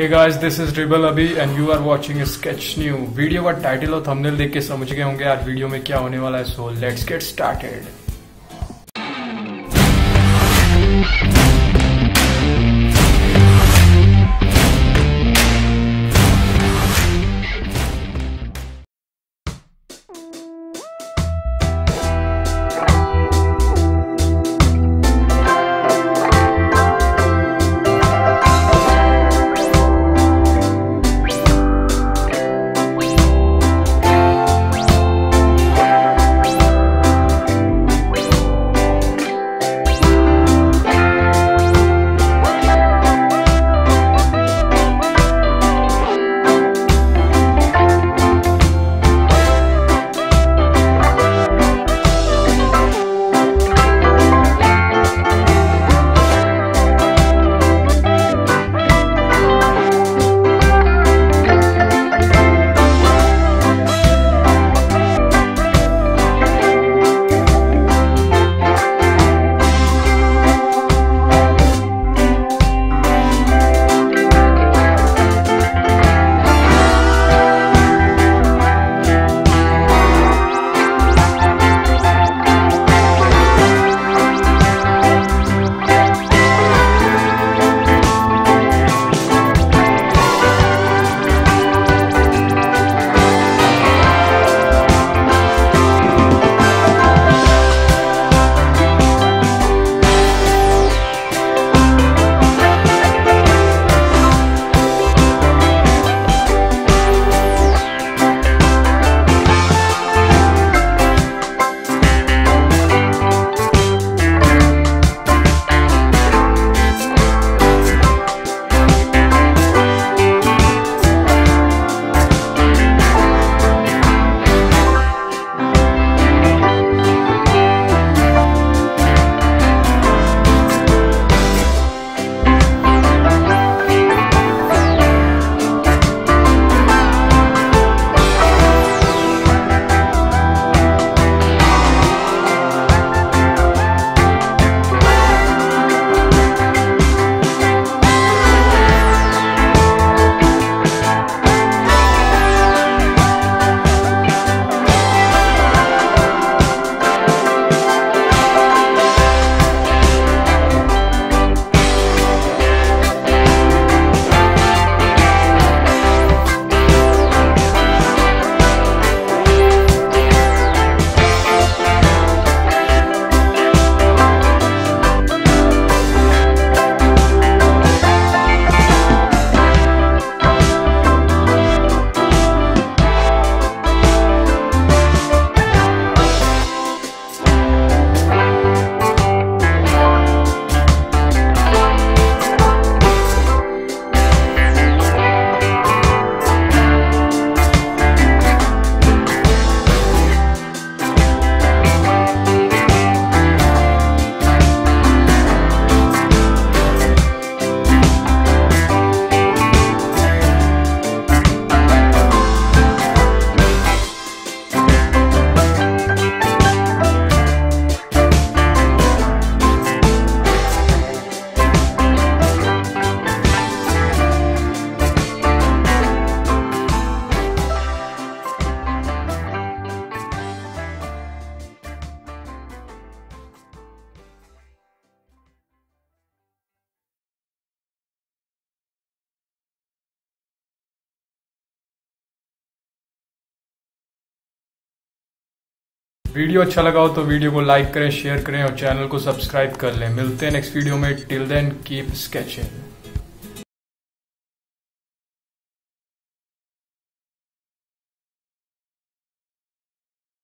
Hey guys, this is Dribble Abhi and you are watching Sketch New. Video का title और thumbnail देख के समझ गए होंगे आज वीडियो में क्या होने वाला है so let's get started video अच्छा लगा हो तो वीडियो को लाइक करें, शेयर करें और चैनल को सब्सक्राइब कर लें। मिलते हैं नेक्स्ट वीडियो में। Till then keep sketching